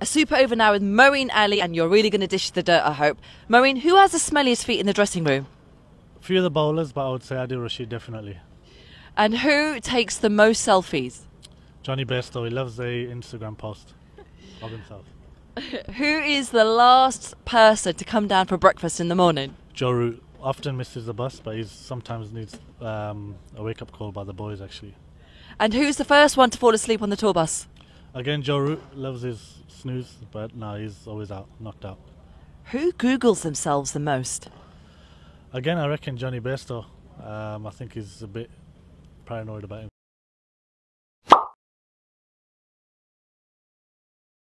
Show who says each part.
Speaker 1: A super over now with Moeen Ali, and you're really going to dish the dirt, I hope. Moeen, who has the smelliest feet in the dressing room?
Speaker 2: A few of the bowlers, but I would say Adil Rashid definitely.
Speaker 1: And who takes the most selfies?
Speaker 2: Jonny Bairstow, he loves a Instagram post of himself.
Speaker 1: Who is the last person to come down for breakfast in the morning?
Speaker 2: Joe Root often misses the bus, but he sometimes needs um, a wake up call by the boys actually.
Speaker 1: And who's the first one to fall asleep on the tour bus?
Speaker 2: Again, Joe Root loves his snooze, but no, he's always out, knocked out.
Speaker 1: Who Googles themselves the most?
Speaker 2: Again, I reckon Jonny Bairstow. Um, I think he's a bit paranoid about him.